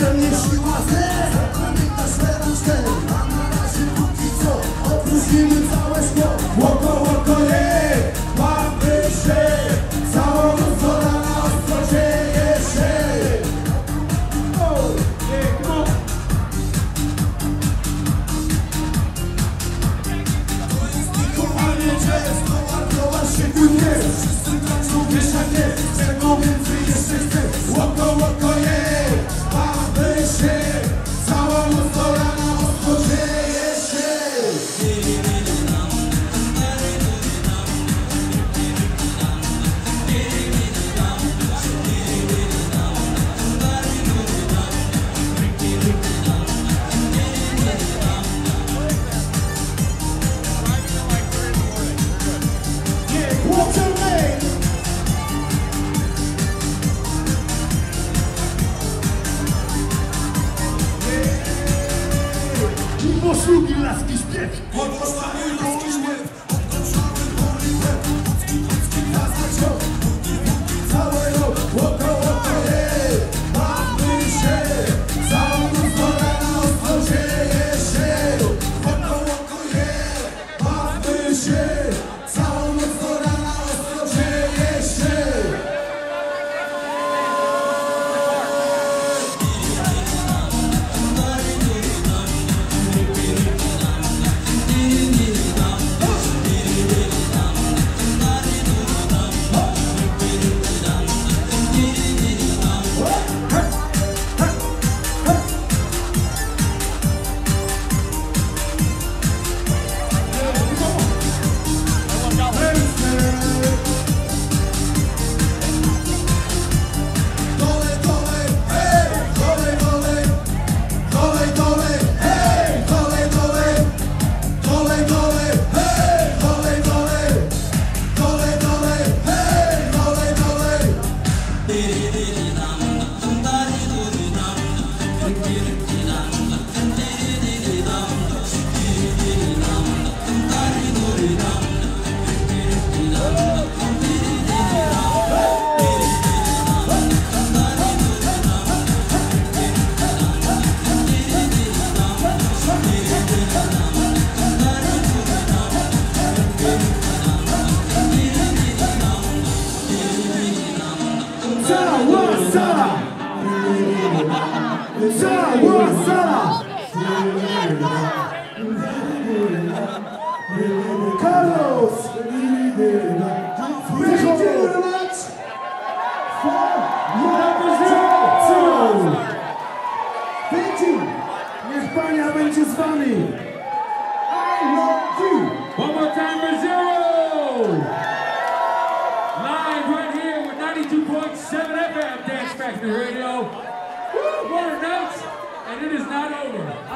we mnie siła ze Zapamiętasz melanż ten A na razie póki co. Opróżnimy posługi laski śpiew! Pod posługi laski śpiew! Sara! Sara! Sara! Factory Radio. Woo, what a night! And it is not over.